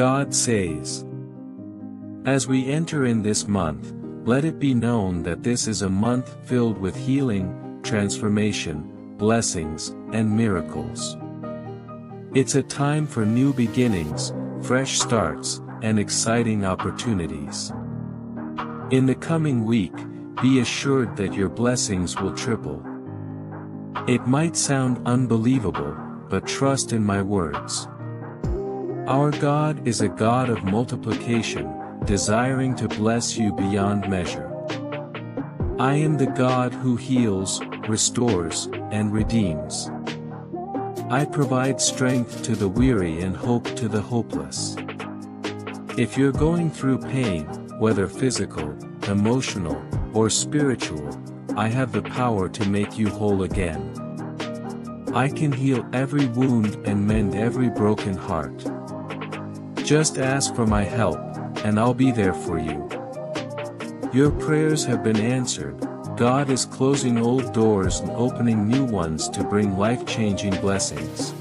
God says. As we enter in this month, let it be known that this is a month filled with healing, transformation, blessings, and miracles. It's a time for new beginnings, fresh starts, and exciting opportunities. In the coming week, be assured that your blessings will triple. It might sound unbelievable, but trust in my words. Our God is a God of multiplication, desiring to bless you beyond measure. I am the God who heals, restores, and redeems. I provide strength to the weary and hope to the hopeless. If you're going through pain, whether physical, emotional, or spiritual, I have the power to make you whole again. I can heal every wound and mend every broken heart. Just ask for my help, and I'll be there for you. Your prayers have been answered, God is closing old doors and opening new ones to bring life-changing blessings.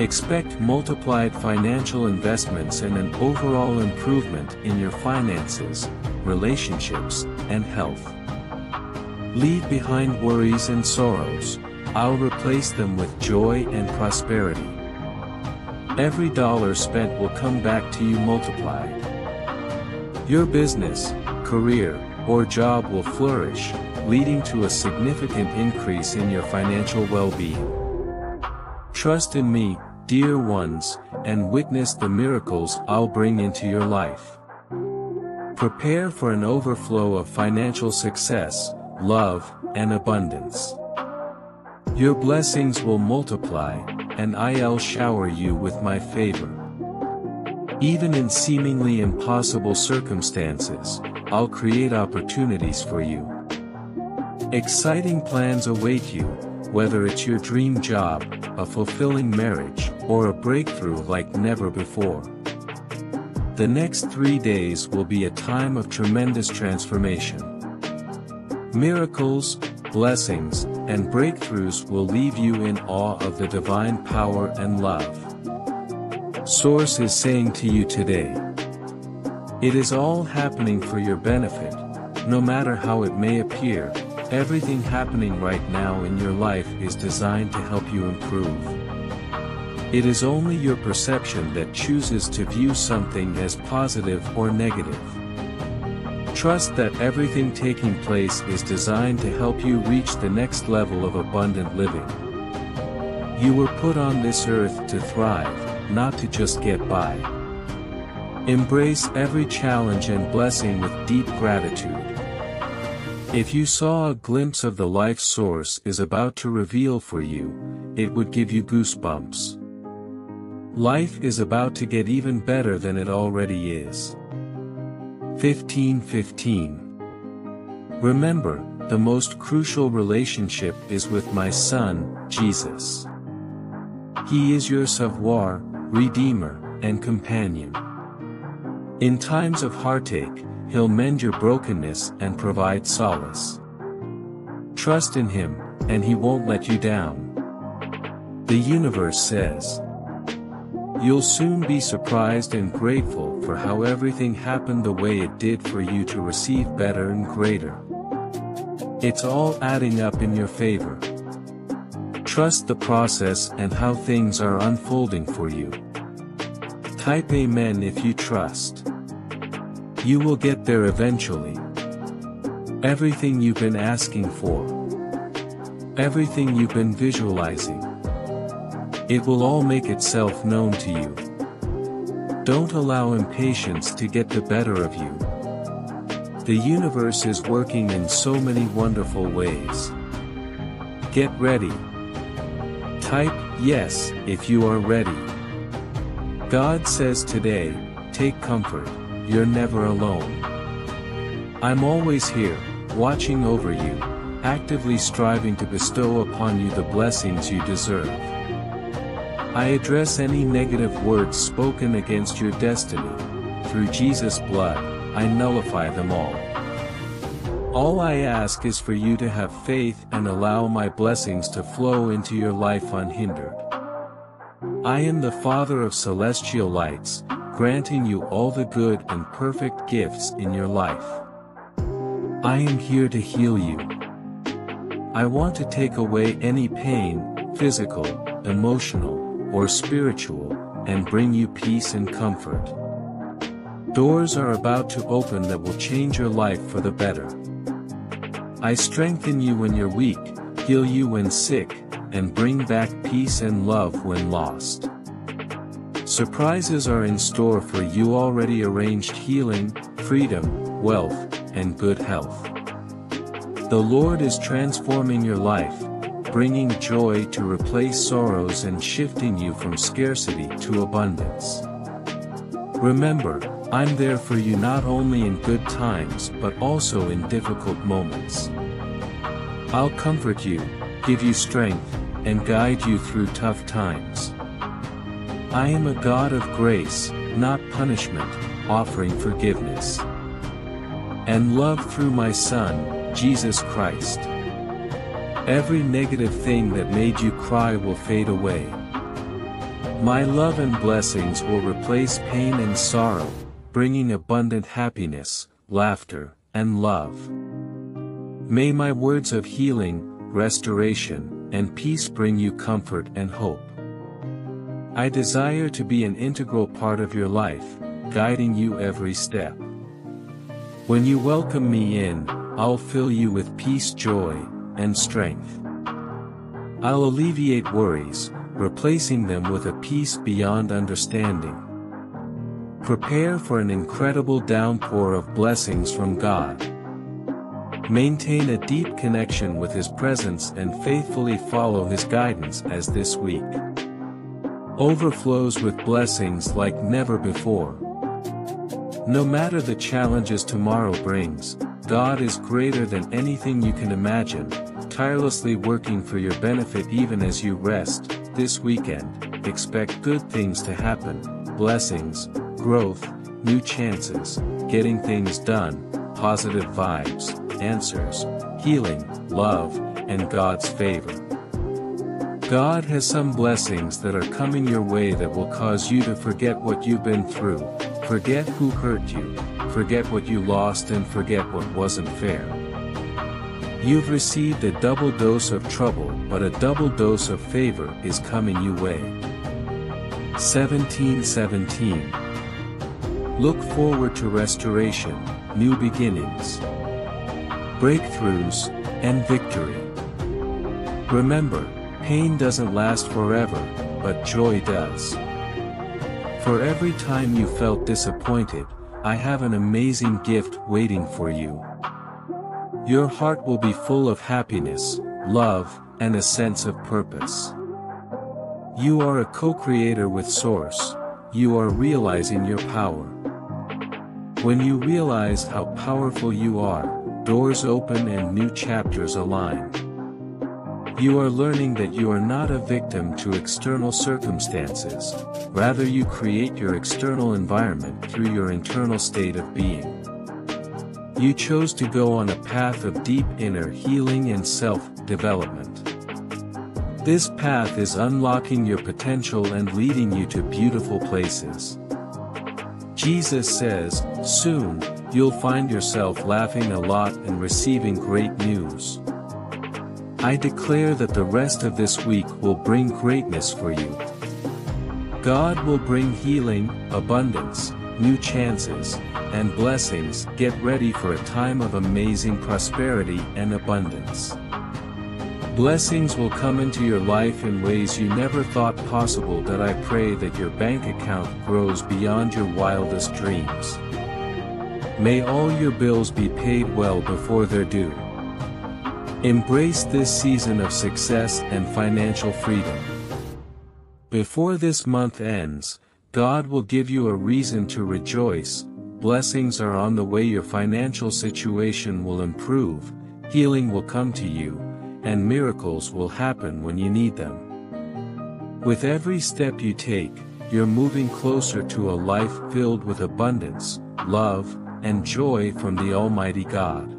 Expect multiplied financial investments and an overall improvement in your finances, relationships, and health. Leave behind worries and sorrows, I'll replace them with joy and prosperity. Every dollar spent will come back to you multiplied. Your business, career, or job will flourish, leading to a significant increase in your financial well-being. Trust in me, dear ones, and witness the miracles I'll bring into your life. Prepare for an overflow of financial success, love, and abundance. Your blessings will multiply, and I'll shower you with my favor. Even in seemingly impossible circumstances, I'll create opportunities for you. Exciting plans await you, whether it's your dream job, a fulfilling marriage, or a breakthrough like never before. The next three days will be a time of tremendous transformation. Miracles, blessings, and breakthroughs will leave you in awe of the divine power and love. Source is saying to you today. It is all happening for your benefit, no matter how it may appear, everything happening right now in your life is designed to help you improve. It is only your perception that chooses to view something as positive or negative. Trust that everything taking place is designed to help you reach the next level of abundant living. You were put on this earth to thrive, not to just get by. Embrace every challenge and blessing with deep gratitude. If you saw a glimpse of the life source is about to reveal for you, it would give you goosebumps. Life is about to get even better than it already is. 1515. Remember, the most crucial relationship is with my Son, Jesus. He is your savior, redeemer, and companion. In times of heartache, He'll mend your brokenness and provide solace. Trust in Him, and He won't let you down. The universe says, You'll soon be surprised and grateful for how everything happened the way it did for you to receive better and greater. It's all adding up in your favor. Trust the process and how things are unfolding for you. Type Amen if you trust. You will get there eventually. Everything you've been asking for. Everything you've been visualizing. It will all make itself known to you. Don't allow impatience to get the better of you. The universe is working in so many wonderful ways. Get ready. Type yes if you are ready. God says today, take comfort, you're never alone. I'm always here, watching over you, actively striving to bestow upon you the blessings you deserve. I address any negative words spoken against your destiny. Through Jesus' blood, I nullify them all. All I ask is for you to have faith and allow my blessings to flow into your life unhindered. I am the Father of celestial lights, granting you all the good and perfect gifts in your life. I am here to heal you. I want to take away any pain, physical, emotional, or spiritual, and bring you peace and comfort. Doors are about to open that will change your life for the better. I strengthen you when you're weak, heal you when sick, and bring back peace and love when lost. Surprises are in store for you already arranged healing, freedom, wealth, and good health. The Lord is transforming your life, bringing joy to replace sorrows and shifting you from scarcity to abundance. Remember, I'm there for you not only in good times but also in difficult moments. I'll comfort you, give you strength, and guide you through tough times. I am a God of grace, not punishment, offering forgiveness. And love through my Son, Jesus Christ. Every negative thing that made you cry will fade away. My love and blessings will replace pain and sorrow, bringing abundant happiness, laughter, and love. May my words of healing, restoration, and peace bring you comfort and hope. I desire to be an integral part of your life, guiding you every step. When you welcome me in, I'll fill you with peace joy, and strength. I'll alleviate worries, replacing them with a peace beyond understanding. Prepare for an incredible downpour of blessings from God. Maintain a deep connection with His presence and faithfully follow His guidance as this week overflows with blessings like never before. No matter the challenges tomorrow brings, God is greater than anything you can imagine, tirelessly working for your benefit even as you rest, this weekend, expect good things to happen, blessings, growth, new chances, getting things done, positive vibes, answers, healing, love, and God's favor. God has some blessings that are coming your way that will cause you to forget what you've been through, forget who hurt you, forget what you lost and forget what wasn't fair. You've received a double dose of trouble but a double dose of favor is coming your way. 1717 Look forward to restoration, new beginnings, breakthroughs, and victory. Remember, pain doesn't last forever, but joy does. For every time you felt disappointed, I have an amazing gift waiting for you. Your heart will be full of happiness, love, and a sense of purpose. You are a co-creator with Source, you are realizing your power. When you realize how powerful you are, doors open and new chapters align. You are learning that you are not a victim to external circumstances, rather you create your external environment through your internal state of being. You chose to go on a path of deep inner healing and self-development. This path is unlocking your potential and leading you to beautiful places. Jesus says, soon, you'll find yourself laughing a lot and receiving great news. I declare that the rest of this week will bring greatness for you. God will bring healing, abundance, new chances, and blessings. Get ready for a time of amazing prosperity and abundance. Blessings will come into your life in ways you never thought possible that I pray that your bank account grows beyond your wildest dreams. May all your bills be paid well before they're due. Embrace this season of success and financial freedom. Before this month ends, God will give you a reason to rejoice, blessings are on the way your financial situation will improve, healing will come to you, and miracles will happen when you need them. With every step you take, you're moving closer to a life filled with abundance, love, and joy from the Almighty God.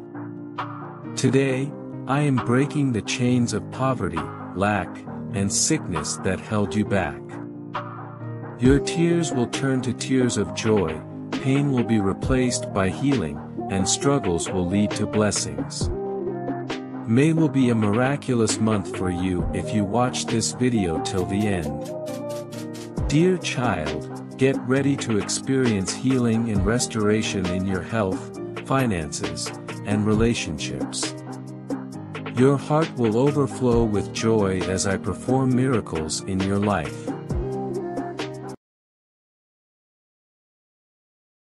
Today, I am breaking the chains of poverty, lack, and sickness that held you back. Your tears will turn to tears of joy, pain will be replaced by healing, and struggles will lead to blessings. May will be a miraculous month for you if you watch this video till the end. Dear child, get ready to experience healing and restoration in your health, finances, and relationships. Your heart will overflow with joy as I perform miracles in your life.